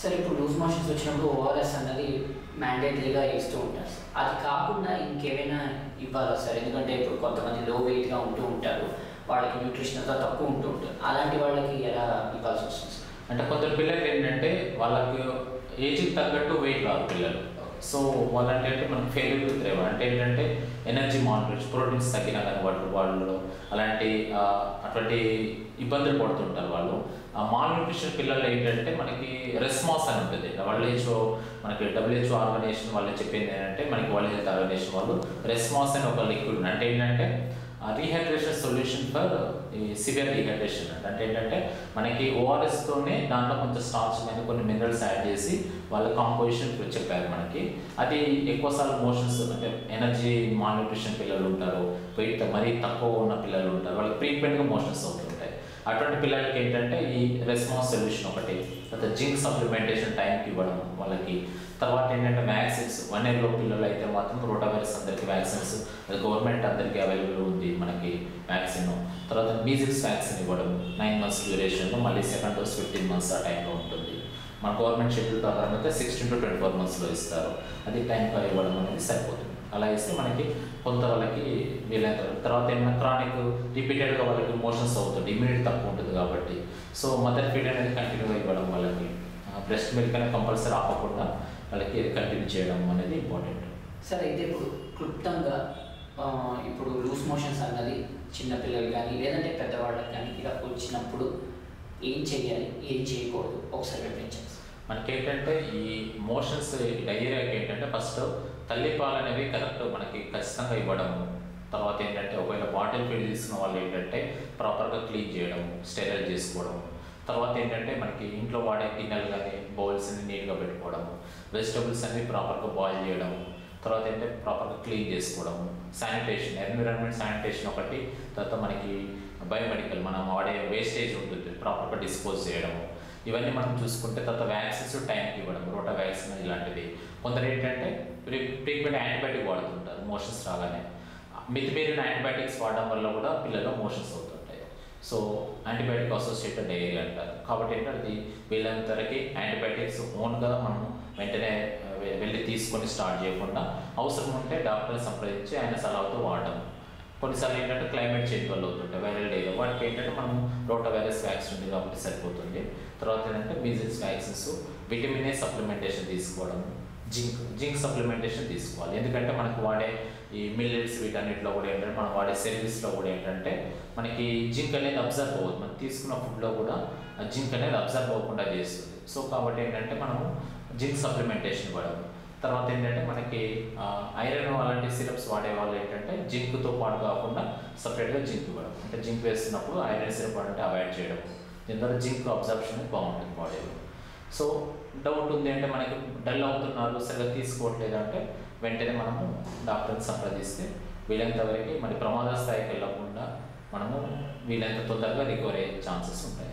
సరే ఇప్పుడు loose motions వచ్చినప్పుడు ఓఆర్ఎస్ అన్నది మ్యాండేటరీగా ఇస్తూ ఉంటారు. సార్ అది కాకుండా ఇంకేమైనా ఇవ్వాలా సార్? ఎందుకంటే ఇప్పుడు కొంతమంది లో వెయిట్గా ఉంటూ ఉంటారు. వాళ్ళకి న్యూట్రిషన్ అంతా తక్కువ ఉంటూ ఉంటుంది అలాంటి వాళ్ళకి ఎలా ఇవ్వాల్సి వస్తుంది అంటే కొందరు పిల్లలు ఏంటంటే వాళ్ళకి ఏజ్కి తగ్గట్టు వెయిట్ రాదు పిల్లలు. సో వాళ్ళంటే అంటే మనం ఫెయిల్యూర్ విత్ అంటే ఏంటంటే ఎనర్జీ మానిటర్స్ ప్రోటీన్స్ తగ్గినా కానీ వాళ్ళు వాళ్ళు అలాంటి అటువంటి ఇబ్బందులు పడుతుంటారు వాళ్ళు. ఆ మాల్ న్యూట్రిషన్ పిల్లలు ఏంటంటే మనకి రెస్మాస్ అని ఉంటుంది. డబ్ల్యూహెచ్ఓ మనకి డబ్ల్యూహెచ్ఓ ఆర్గనైజేషన్ వాళ్ళు చెప్పింది ఏంటంటే మనకి వరల్డ్ హెల్త్ ఆర్గనైజేషన్ వాళ్ళు రెస్మాస్ అని ఒక లిక్విడ్ అంటే ఏంటంటే రీహైడ్రేషన్ సొల్యూషన్ ఫర్ ఈ సివియర్ రీహైడ్రేషన్ అంటే ఏంటంటే మనకి ఓఆర్ఎస్తోనే దాంట్లో కొంచెం స్టార్చ్ మీద కొన్ని మినరల్స్ యాడ్ చేసి వాళ్ళ కాంపోజిషన్ చెప్పారు మనకి. అది ఎక్కువసార్లు మోషన్స్ అంటే ఎనర్జీ మాల్న్యూట్రిషన్ పిల్లలు ఉంటారు వెయిట్ మరీ తక్కువ ఉన్న పిల్లలు ఉంటారు వాళ్ళకి ఫ్రీక్వెంట్గా మోషన్స్ అవుతుంటాయి. అటువంటి పిల్లలకి ఏంటంటే ఈ రెస్పాన్స్ సొల్యూషన్ ఒకటి తర్వాత జింక్ సప్లిమెంటేషన్ టైంకి ఇవ్వడం వాళ్ళకి. తర్వాత ఏంటంటే వ్యాక్సిన్స్ వన్ ఇయర్లో పిల్లలు అయితే మాత్రం రోటావైరస్ అందరికీ వ్యాక్సిన్స్ గవర్నమెంట్ అందరికీ అవైలబుల్ ఉంది మనకి వ్యాక్సిన్ తర్వాత మీజిల్స్ వ్యాక్సిన్ ఇవ్వడం నైన్ మంత్స్ డ్యూరేషన్లో మళ్ళీ సెకండ్ డోస్ ఫిఫ్టీన్ మంత్స్ ఆ టైంలో ఉంటుంది. మన గవర్నమెంట్ షెడ్యూల్ ప్రకారం అయితే సిక్స్టీన్ టు ట్వంటీ ఫోర్ మంత్స్లో ఇస్తారు. అది టైంగా ఇవ్వడం అనేది సరిపోతుంది. అలా ఇస్తే మనకి కొంత వాళ్ళకి వీలైన తర్వాత ఏమైనా క్రానిక్ రిపీటెడ్గా వాళ్ళకి మోషన్స్ అవుతుంది. ఇమ్యూనిటీ తక్కువ ఉంటుంది కాబట్టి. సో మదర్ ఫీడ్ అనేది కంటిన్యూ ఇవ్వడం వాళ్ళకి బ్రెస్ట్ మిల్క్ అనేది కంపల్సరీ ఆపకుండా వాళ్ళకి కంటిన్యూ చేయడం అనేది ఇంపార్టెంట్ సరే అయితే ఇప్పుడు క్లుప్తంగా ఇప్పుడు లూజ్ మోషన్స్ అన్నది చిన్నపిల్లలు కానీ లేదంటే పెద్దవాళ్ళకి కానీ ఇలా వచ్చినప్పుడు ఏం చేయాలి? ఏం చేయకూడదు? ఒకసారి వివరించండి మనకి ఏంటంటే ఈ మోషన్స్ డయేరియాకి ఏంటంటే ఫస్ట్ తల్లిపాలు అనేవి కరెక్ట్ మనకి ఖచ్చితంగా ఇవ్వడము. తర్వాత ఏంటంటే ఒకవేళ బాటిల్ ఫీడ్ తీసుకున్న వాళ్ళు ఏంటంటే ప్రాపర్గా క్లీన్ చేయడం స్టెరైల్ చేసుకోవడం తర్వాత ఏంటంటే మనకి ఇంట్లో వాడే గిన్నెలు కానీ బౌల్స్ని నీట్గా పెట్టుకోవడము. వెజిటబుల్స్ అన్ని ప్రాపర్గా బాయిల్ చేయడం తర్వాత ఏంటంటే ప్రాపర్గా క్లీన్ చేసుకోవడము. శానిటేషన్ ఎన్విరాన్మెంట్ శానిటేషన్ ఒకటి. తర్వాత మనకి బయోమెడికల్ మనం వాడే వేస్టేజ్ ఉంటుంది ప్రాపర్గా డిస్పోజ్ చేయడము. ఇవన్నీ మనం చూసుకుంటే తర్వాత వ్యాక్సిన్స్ టైంకి ఇవ్వడం రోటా వ్యాక్సిన్ ఇలాంటివి. కొందరు ఏంటంటే ట్రీట్మెంట్ యాంటీబయాటిక్ వాడుతుంటారు మోషన్స్ రాగానే. మితిమీరిన యాంటీబయాటిక్స్ వాడడం వల్ల కూడా పిల్లల్లో మోషన్స్ అవుతుంటాయి. సో యాంటీబయాటిక్ అసోసియేటెడ్ డైరీ అంటారు. కాబట్టి ఏంటంటే అది వీళ్ళంత వరకు యాంటీబయాటిక్స్ ఓన్గా మనం వెంటనే వెళ్ళి తీసుకొని స్టార్ట్ చేయకుండా అవసరం ఉంటే డాక్టర్ని సంప్రదించి ఆయన సలహాతో వాడడం. కొన్నిసార్లు ఏంటంటే క్లైమేట్ చేంజ్ వల్ల అవుతుంటాయి. వైరల్ డేగా వాటికి ఏంటంటే మనం రోటా వైరస్ వ్యాక్సిన్ ఉంది కాబట్టి సరిపోతుంది. తర్వాత ఏంటంటే measles vaccines vitamin A supplementation తీసుకోవడం జింక్ జింక్ సప్లిమెంటేషన్ తీసుకోవాలి. ఎందుకంటే మనకు వాడే ఈ మిల్లెట్స్ వీటన్నిటిలో కూడా ఏంటంటే మనం వాడే సర్వీస్లో కూడా ఏంటంటే మనకి జింక్ అనేది అబ్జర్వ్ అవ్వదు. మనం తీసుకున్న ఫుడ్లో కూడా జింక్ అనేది అబ్జర్వ్ అవ్వకుండా చేస్తుంది. సో కాబట్టి ఏంటంటే మనము జింక్ సప్లిమెంటేషన్ ఇవ్వడం తర్వాత ఏంటంటే మనకి ఐరన్ సిరప్స్ వాడే వాళ్ళు ఏంటంటే జింక్తో పాటు కాకుండా సపరేట్గా జింక్ ఇవ్వడం. అంటే జింక్ వేస్తున్నప్పుడు ఐరన్ సిరప్ అంటే అవాయిడ్ చేయడం. దీని ద్వారా జింక్ అబ్జర్ప్షన్ బాగుంటుంది బాడీలో. సో డౌట్ ఉంది అంటే మనకి డల్ అవుతున్నారు సరిగ్గా తీసుకోవట్లేదు అంటే వెంటనే మనము డాక్టర్ని సంప్రదిస్తే వీలైనంత వరకు మరి ప్రమాద స్థాయికి వెళ్ళకుండా మనము వీలైనంత తొందరగా రికవర్ అయ్యే ఛాన్సెస్ ఉంటాయి.